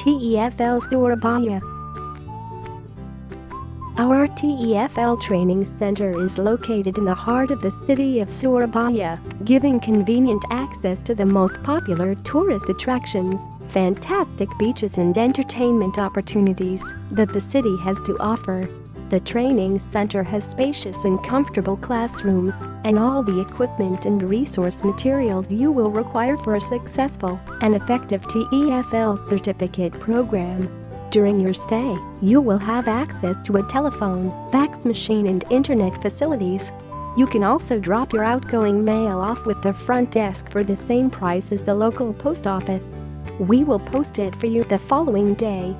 TEFL Surabaya. Our TEFL Training Center is located in the heart of the city of Surabaya, giving convenient access to the most popular tourist attractions, fantastic beaches and entertainment opportunities that the city has to offer. The training center has spacious and comfortable classrooms and all the equipment and resource materials you will require for a successful and effective TEFL certificate program. During your stay, you will have access to a telephone, fax machine and internet facilities. You can also drop your outgoing mail off with the front desk for the same price as the local post office. We will post it for you the following day.